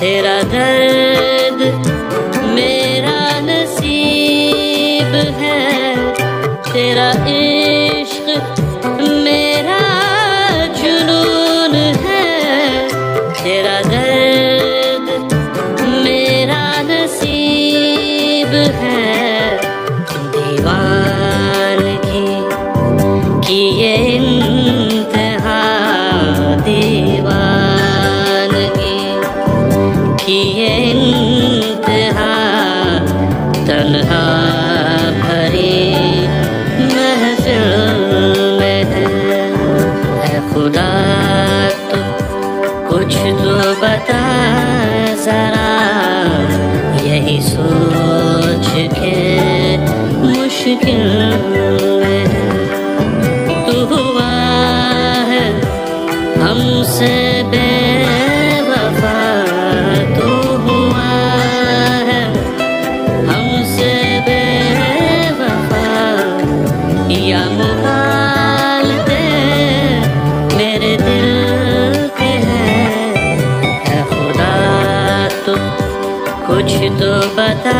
तेरा दर्द मेरा नसीब है तेरा इश्क भरी खुदा कुछ तो बता जरा। यही सोच के मुश्किल तू हुआ है हमसे बेवफा मेरे दिल के है। खुदा तो कुछ तो बता